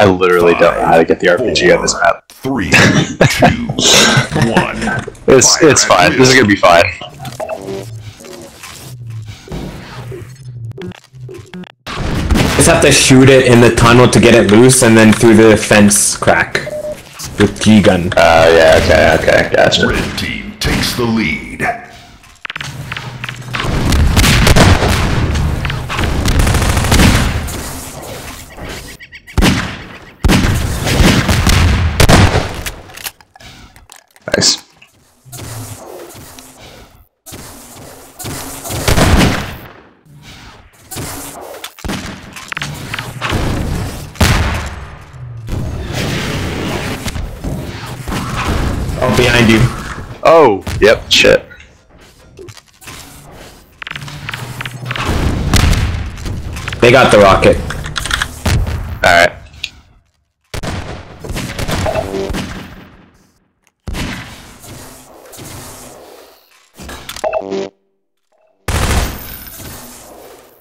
I literally don't know how to get the RPG on this map. Three, two, one. It's Fire it's fine. This is gonna be fine. Just have to shoot it in the tunnel to get it loose, and then through the fence crack with G gun. Uh, yeah. Okay. Okay. Gotcha. Red team takes the lead. Behind you. Oh. Yep. Shit. They got the rocket. All right.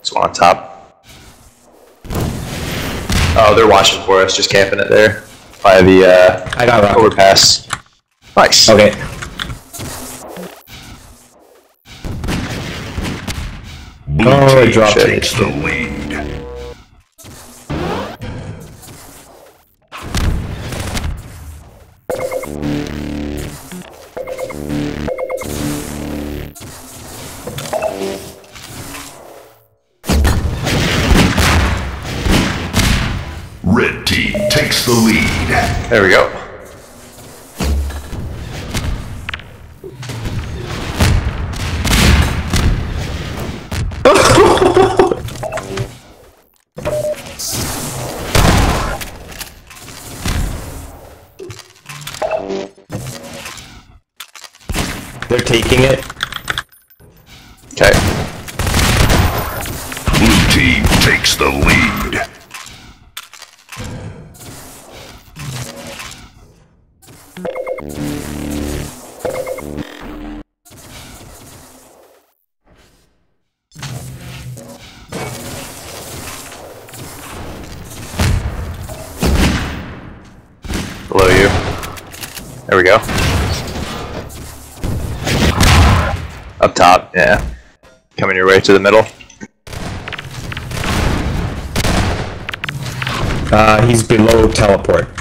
It's one on top. Oh, they're watching for us, just camping it there by the uh, I got rocket. overpass. Nice. Okay. Blue Oh, it team dropped it. the lead. Red team takes the lead. There we go. Taking it. Okay. Blue team takes the lead. Below you. There we go. Top, yeah. Coming your way to the middle. Uh, he's below teleport.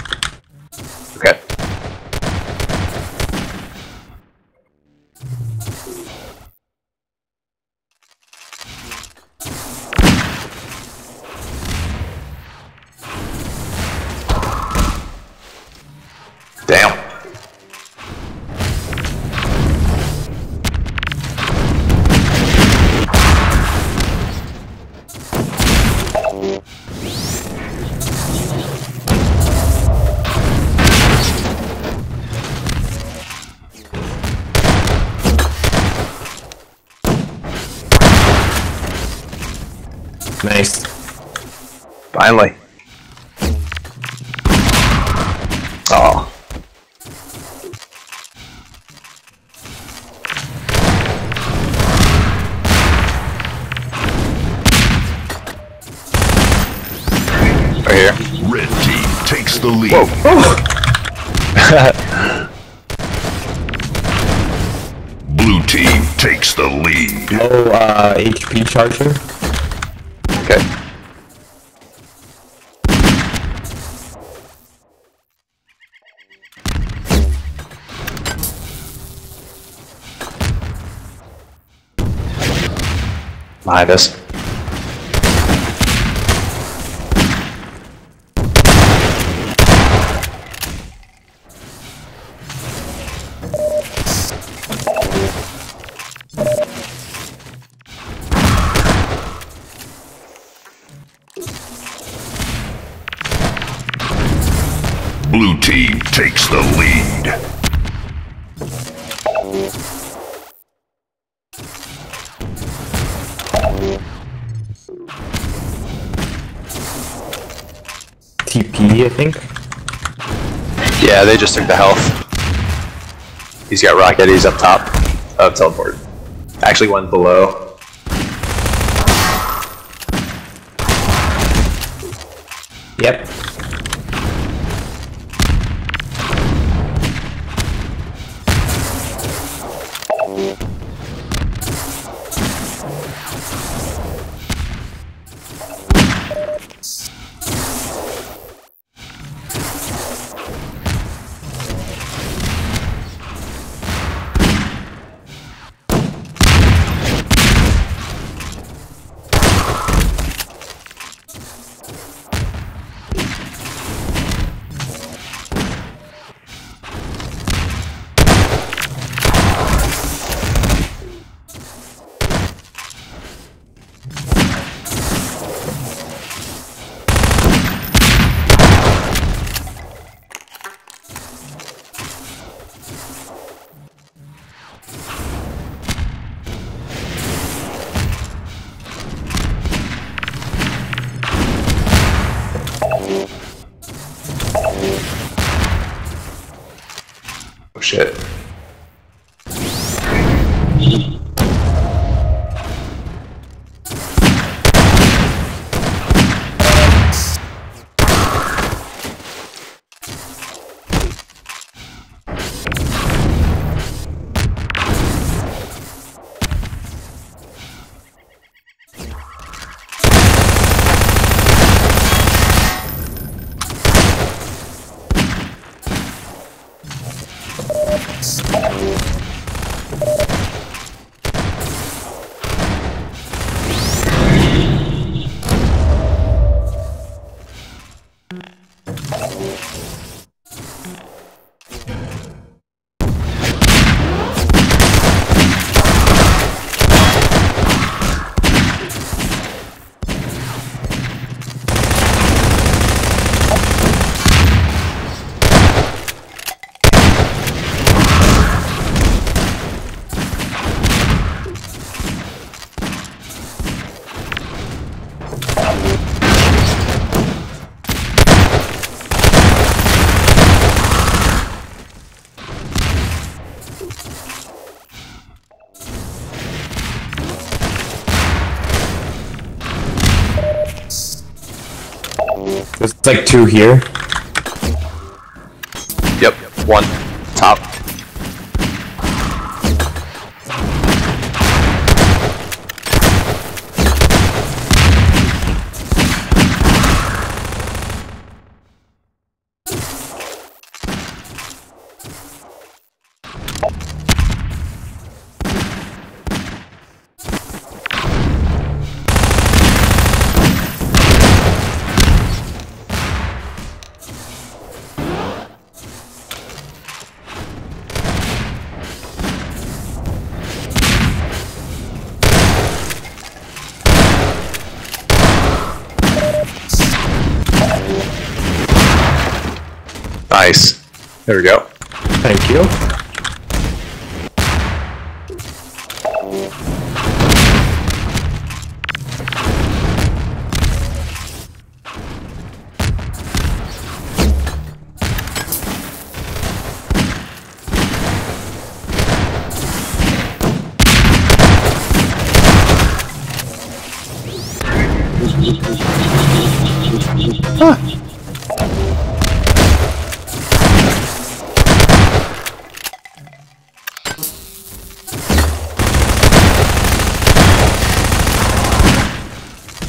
Finally. Oh. Right here. Red team takes the lead. Whoa. Blue team takes the lead. Low uh, HP charger. Okay. Behind us. Blue team takes the lead. TP, I think. Yeah, they just took the health. He's got rocket, he's up top of teleport. Actually, one below. There's like two here. Yep, one. Top. Nice. There we go. Thank you.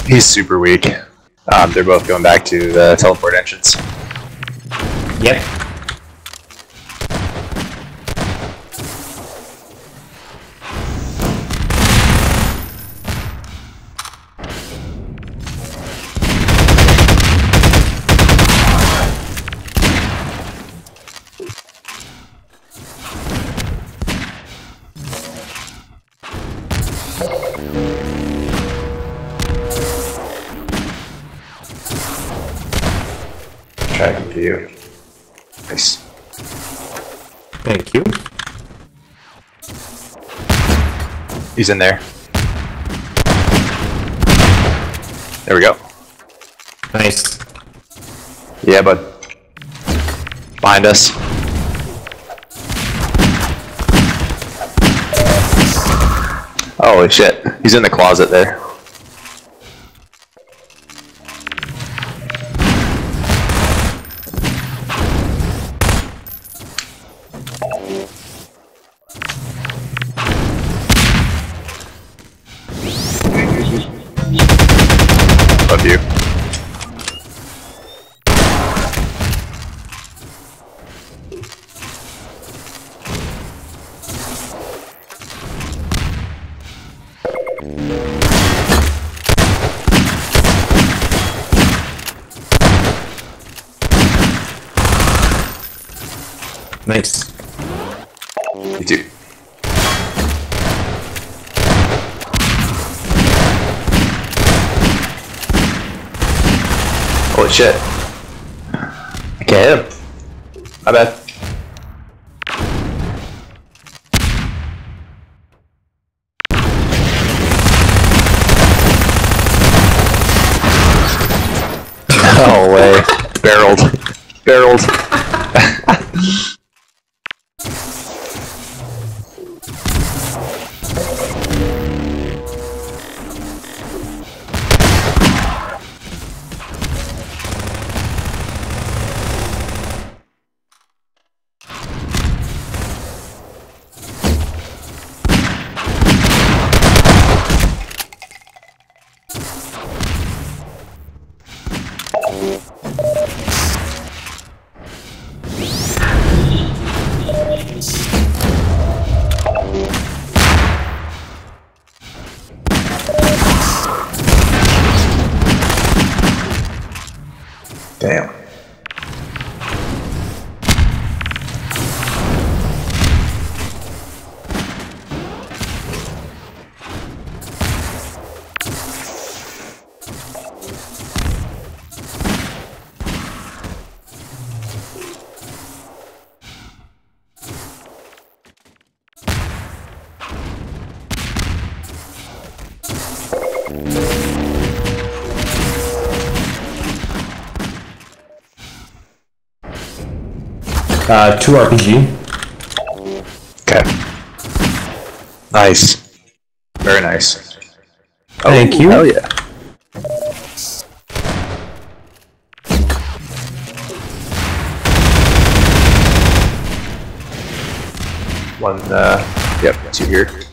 He's super weak. Um, they're both going back to the teleport entrance. Yep. Tracking you. Nice. Thank you. He's in there. There we go. Nice. Yeah, bud. Behind us. Holy shit. He's in the closet there. Shit. I can't hit him. My bad. Uh, two RPG. Okay. Nice. Very nice. Oh, Thank you. Hell yeah. One, uh, yep, two here.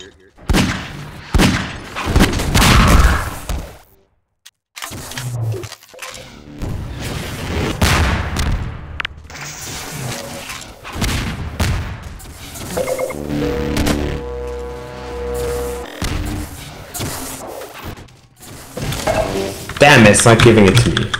Damn it, it's not giving it to me.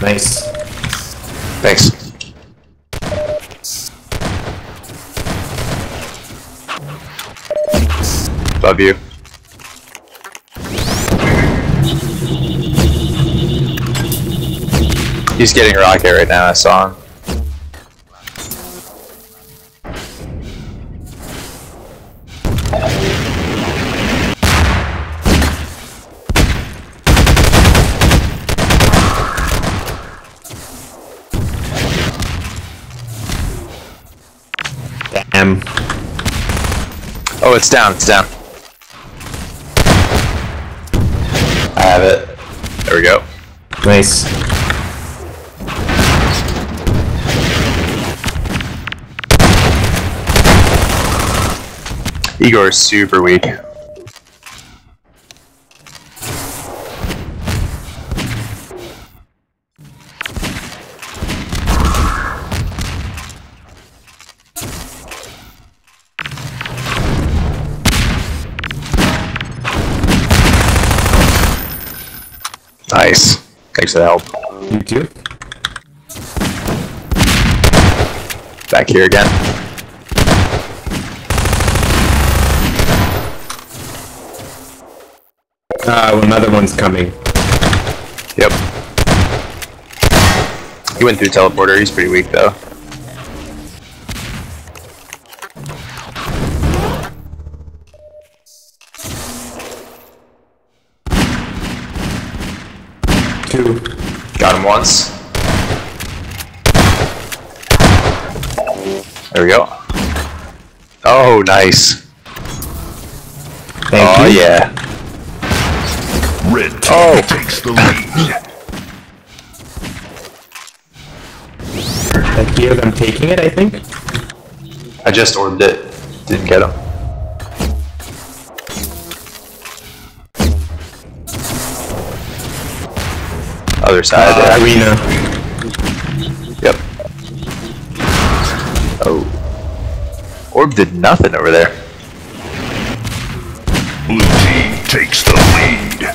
Nice. Thanks. Love you. He's getting rocket right now, I saw him. Damn. Oh, it's down, it's down. I have it. There we go. Nice. Egor is super weak. Nice. Thanks for the help. You too? Back here again. Uh, another one's coming. Yep. He went through teleporter. He's pretty weak though. Once. There we go. Oh, nice. Thank oh you. yeah. Red team Oh. takes the lead. I hear them taking it, I think. I just orbed it. Didn't get him. Other side. Uh, arena. Yep. Oh. Orb did nothing over there. Blue team takes the lead.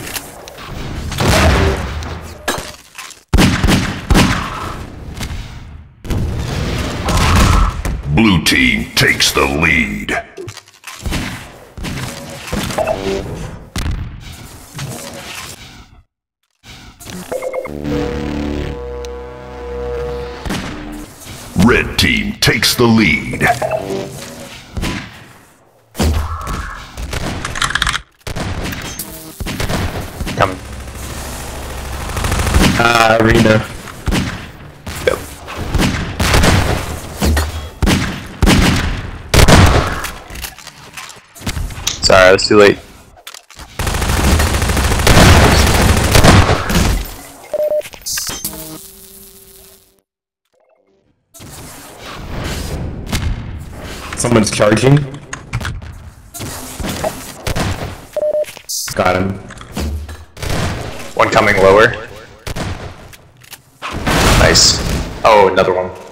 Blue team takes the lead. takes the lead. Come. Ah, uh, arena. Go. Sorry, I was too late. Someone's charging. Got him. One coming lower. Nice. Oh, another one.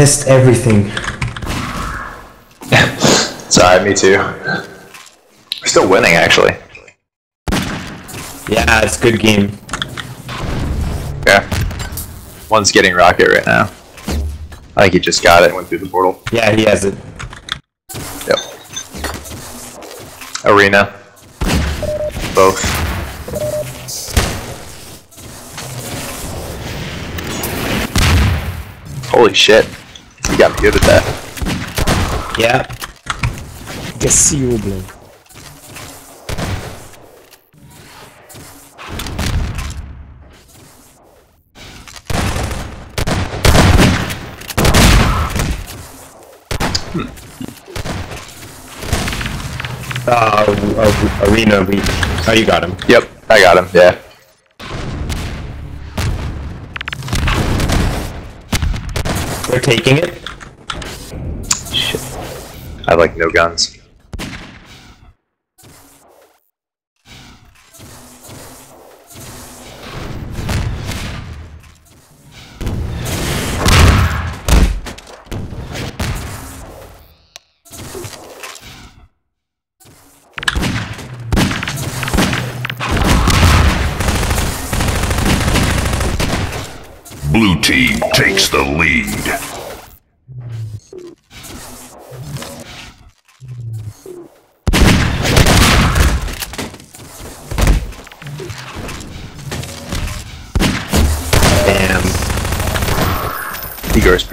Missed everything. Sorry, me too. We're still winning, actually. Yeah, it's a good game. Yeah. One's getting rocket right now. I think he just got it and went through the portal. Yeah, he has it. Yep. Arena. Both. Holy shit. You got me good at that. Yeah. Gassio, blin. Uh, uh, arena, we. Oh, you got him. Yep, I got him, yeah. We're taking it. I have like no guns. Blue team takes the lead.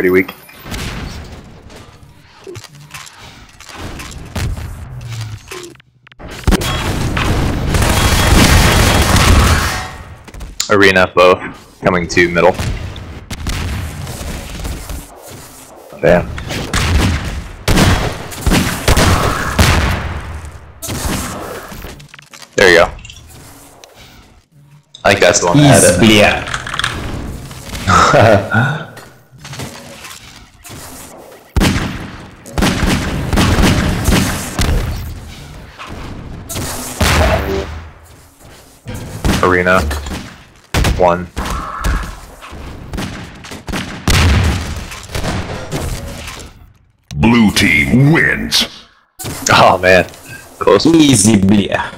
Pretty weak. Arena both coming to middle. Damn. There you go. I think that's the one that had it. Yeah. Arena. One. Blue team wins. Oh man. Close. Easy, yeah.